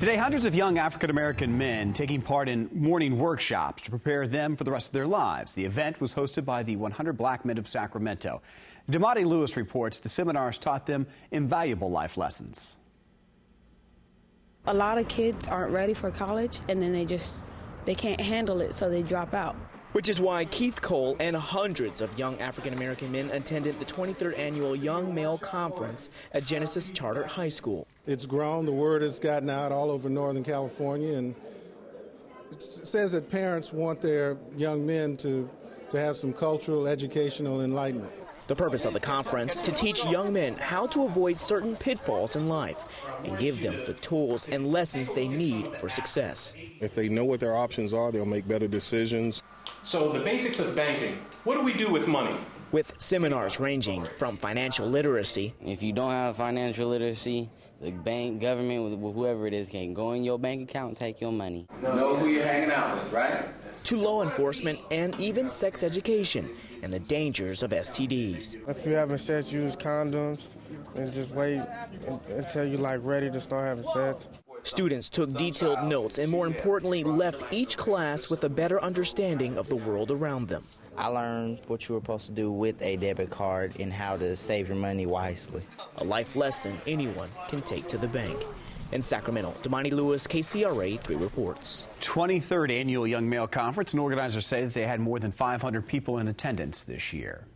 Today, hundreds of young African American men taking part in morning workshops to prepare them for the rest of their lives. The event was hosted by the 100 Black Men of Sacramento. Damani Lewis reports the seminars taught them invaluable life lessons. A lot of kids aren't ready for college and then they just they can't handle it so they drop out. Which is why Keith Cole and hundreds of young African American men attended the 23rd annual Young Male Conference at Genesis Charter High School. It's grown, the word has gotten out all over Northern California, and it says that parents want their young men to, to have some cultural, educational enlightenment. The purpose of the conference to teach young men how to avoid certain pitfalls in life and give them the tools and lessons they need for success. If they know what their options are, they'll make better decisions. So, the basics of banking what do we do with money? With seminars ranging from financial literacy. If you don't have financial literacy, the bank, government, whoever it is, can go in your bank account and take your money. Know who you're hanging out with, right? To law enforcement and even sex education and the dangers of STDs. If you having sex, use condoms and just wait until you're like ready to start having sex. Students took detailed notes and more importantly left each class with a better understanding of the world around them. I learned what you were supposed to do with a debit card and how to save your money wisely. A life lesson anyone can take to the bank. In Sacramento, Damani Lewis, KCRA 3 reports. 23rd Annual Young Male Conference, and organizers say that they had more than 500 people in attendance this year.